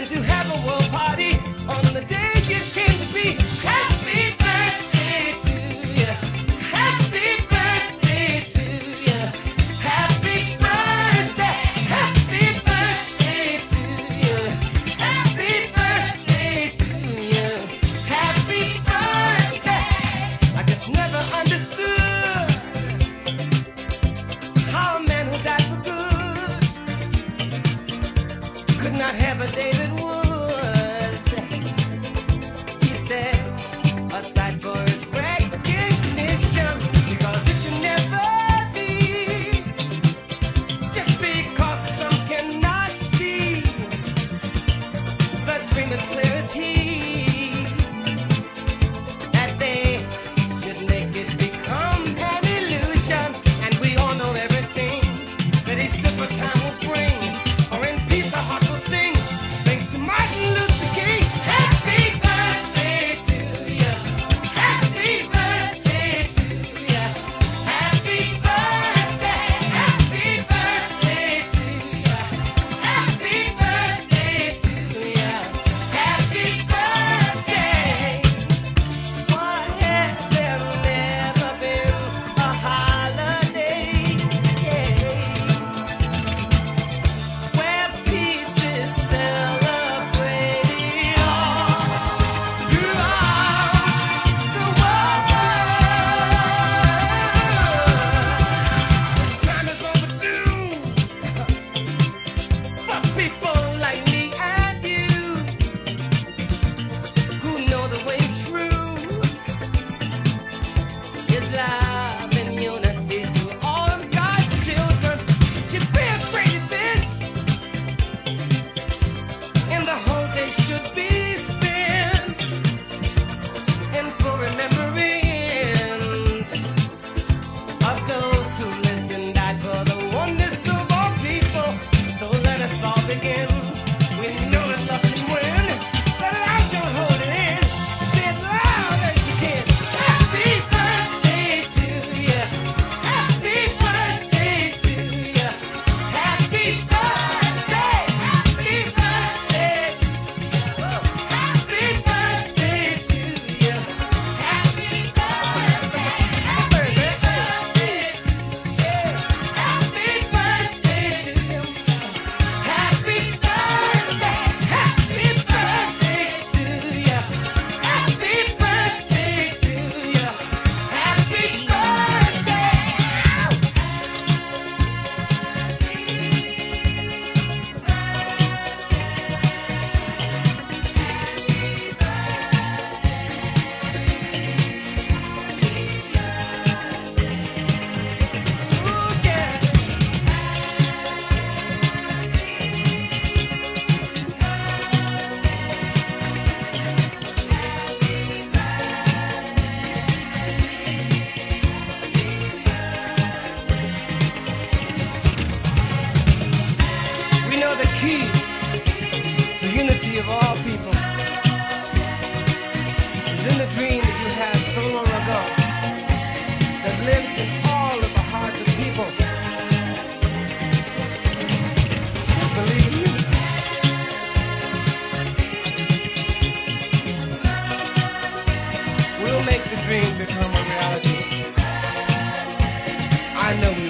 and to have a world party on the day. all people is in the dream that you had so long ago that lives in all of the hearts of people. Believe. We'll make the dream become a reality. I know we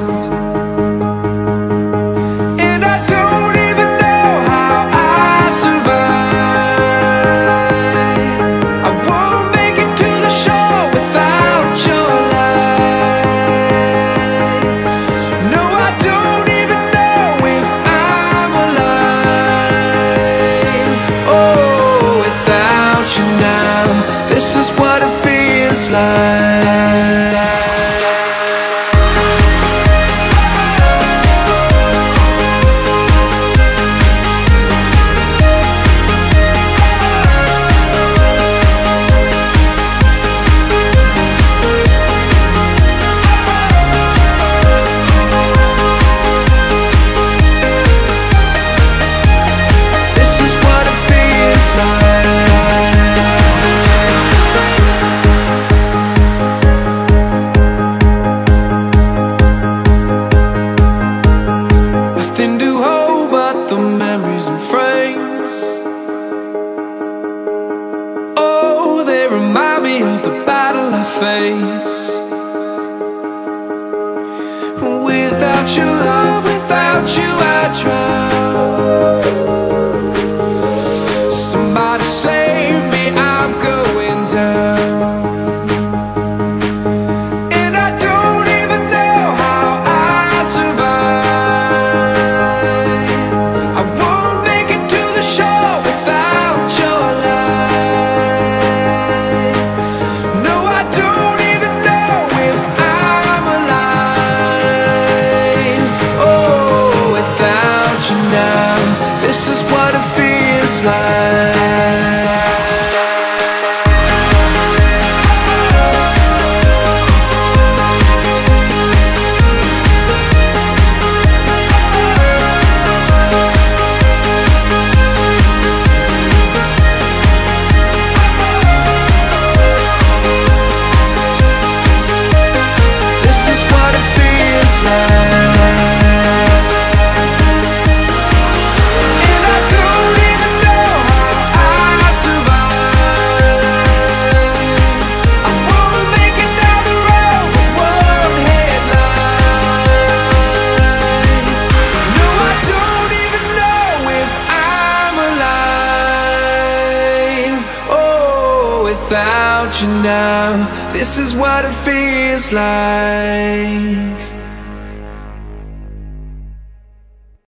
you now. This is what it feels like.